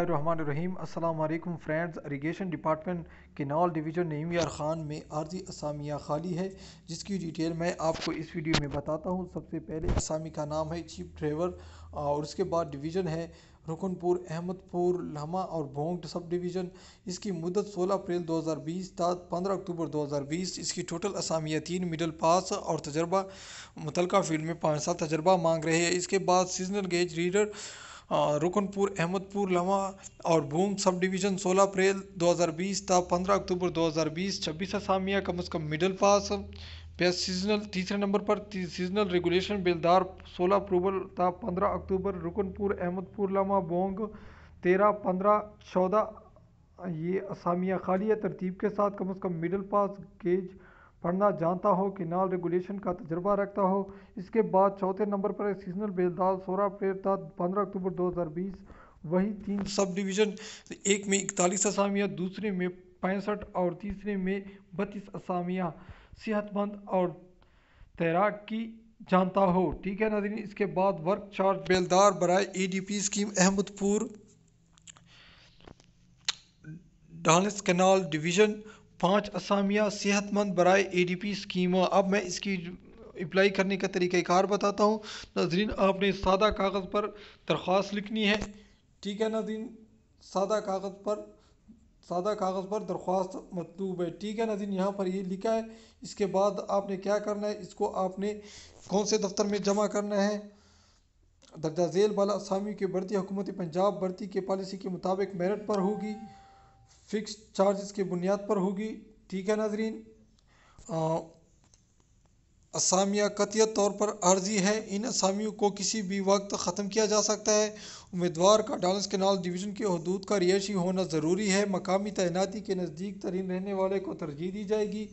रहीम अस्सलाम friends. Irrigation department canal division Rahim Yar Khan में आर्जी असामिया खाली है, जिसकी डिटेल मैं आपको इस वीडियो में बताता हूँ। सबसे पहले असामी का नाम है चीफ ड्राइवर और उसके बाद डिवीज़न है रुकनपुर, अहमदपुर, लमा और भोंग सब डिवीज़न। इसकी मुदत 16 अप्रैल 2020 था 15 अक्टूबर 2020 इसकी टोटल असामिया तीन, मिडल पास और तजर्बा, मुतलका फ़ील्ड में पाँच साल तजर्बा मांग रहे हैं। इसके बाद seasonal gauge reader Rukanpur, Ahmadpur, लमा और भूम सब डिवीज़न 16 अप्रैल 2020 था 15 अक्टूबर 2020 छब्बीस असामिया कम अज़ कम मिडल पास बेस्ट सीजनल तीसरे नंबर पर सीजनल रेगुलेशन बेलदार 16 अक्टूबर था 15 अक्टूबर। रुकनपुर, अहमदपुर, लमा, बोंग, तेरह, पंद्रह, चौदह, ये असामिया खाली है। तरतीब के साथ कम अज़ कम मिडल पास गेज पढ़ना जानता हो कि नाल रेगुलेशन का तजर्बा रखता हो। इसके बाद चौथे नंबर पर सीजनल बेलदाल सोलह अप्रैल तक पंद्रह अक्टूबर दो हज़ार बीस, वही तीन सब डिवीज़न एक में इकतालीस असामियाँ, दूसरे में पैंसठ और तीसरे में बत्तीस असामियाँ। सेहतमंद और तैराकी जानता हो, ठीक है नाजरीन? इसके बाद वर्क चार्ज बेलदार बरए A D P scheme Ahmadpur Dallas canal division पाँच असामिया सेहतमंद बरए ए डी पी स्कीम अब मैं इसकी अप्लाई करने का तरीक़ाकार बताता हूँ। नाजरीन, आपने सादा कागज़ पर दरख्वास्त लिखनी है। ठीक है नाजरीन? सादा कागज़ पर, सादा कागज़ पर दरख्वास्त मतलूब है। ठीक है नाजरीन? यहाँ पर ये लिखा है। इसके बाद आपने क्या करना है? इसको आपने कौन से दफ्तर में जमा करना है? दर्जा झेल वाला असामी के बढ़ती हुकूमत पंजाब बढ़ती के पॉलिसी के मुताबिक मेरिट पर होगी। फ़िक्स चार्जेस की बुनियाद पर होगी। ठीक है नाजरीन? असामिया कतियत तौर पर अर्जी है। इन असामियों को किसी भी वक्त ख़त्म किया जा सकता है। उम्मीदवार का डालस केनाल डिवीज़न के हदूद का रिहायशी होना ज़रूरी है। मकामी तैनाती के नज़दीक तरीन रहने वाले को तरजीह दी जाएगी।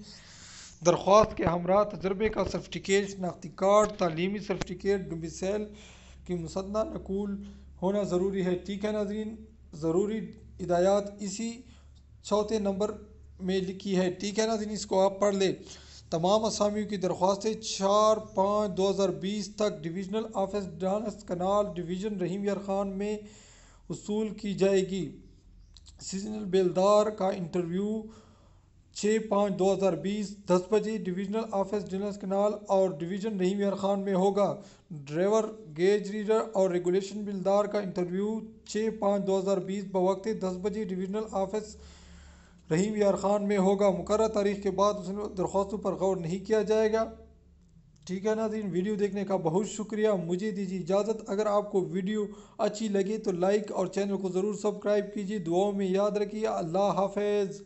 दरख्वास्त के हमरा तजर्बे का सर्टिफिकेट शनाख्ती कार्ड, तालीमी सर्टिफिकेट डोमिसल की मुसदा नकूल होना ज़रूरी है। ठीक है नाजरीन? ज़रूरी हिदायत इसी चौथे नंबर में लिखी है, ठीक है नाजिन इसको आप पढ़ लें। तमाम असामियों की दरख्वास्तें चार पाँच दो हज़ार बीस तक डिवीज़नल ऑफ़िस डानस कनाल डिवीज़न रहीम यार ख़ान में वसूल की जाएगी। सीजनल बेलदार का इंटरव्यू छः पाँच दो हज़ार बीस, दस बजे डिवीज़नल ऑफ़िस डानस कनाल और डिवीज़न रहीम यार ख़ान में होगा। ड्राइवर, गेज रीडर और रेगुलेशन बिलदार का इंटरव्यू छः पाँच दो हज़ार बीस बवक्त दस बजे डिवीज़नल ऑफ़िस रहीम यार ख़ान में होगा मुकर तारीख के बाद उस दरख्वास्तों पर गौर नहीं किया जाएगा। ठीक है नाजीन वीडियो देखने का बहुत शुक्रिया। मुझे दीजिए इजाज़त। अगर आपको वीडियो अच्छी लगे तो लाइक और चैनल को ज़रूर सब्सक्राइब कीजिए। दुआओं में याद रखिए। अल्लाह हाफिज़।